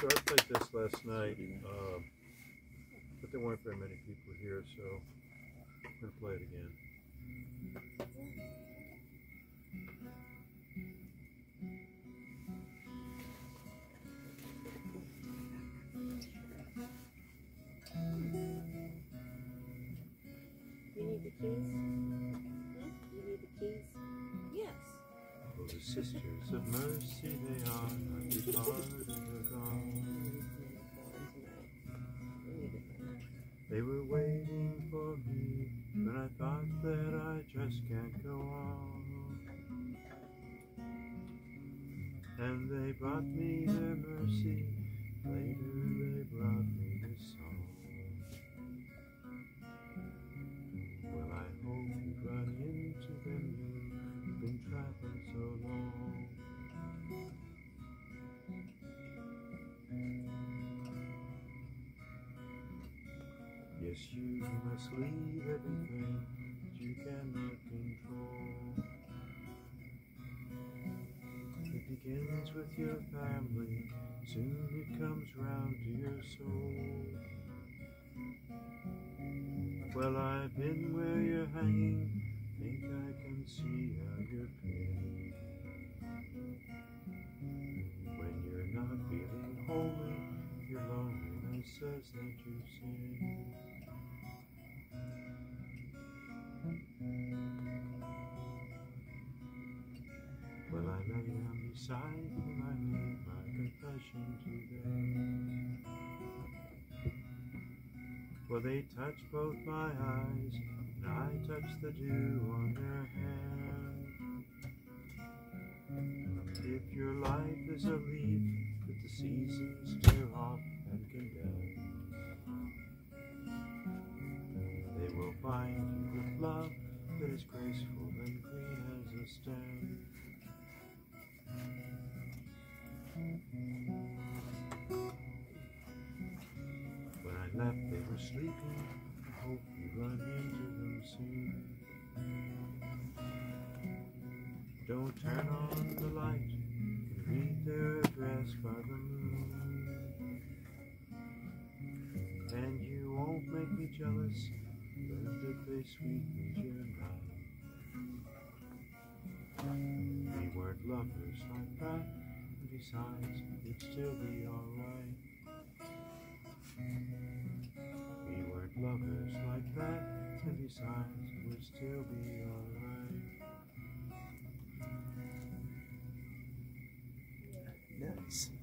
So I played this last night, uh, but there weren't very many people here, so I'm gonna play it again. You need the keys? You need the keys? Yes. Oh, the sisters of mercy, they are not departed They were waiting for me but I thought that I just can't go on. And they brought me their mercy, Yes, you must leave everything that you cannot control. It begins with your family, soon it comes round to your soul. Well, I've been where you're hanging, think I can see how you're pain. When you're not feeling holy, your loneliness says that you sin. Beside you, I made my confession to them. Well, they touched both my eyes, and I touched the dew on their hand. If your life is a leaf that the seasons tear off and condemn, they will bind you with love that is graceful and green as a stem. Left, they were sleeping. Hope you run into them soon. Don't turn on the light and read their address by the moon. And you won't make me jealous, but if they sweeten your night. We weren't lovers like that, and besides, it'd still be alright. signs would still be alright. Nice.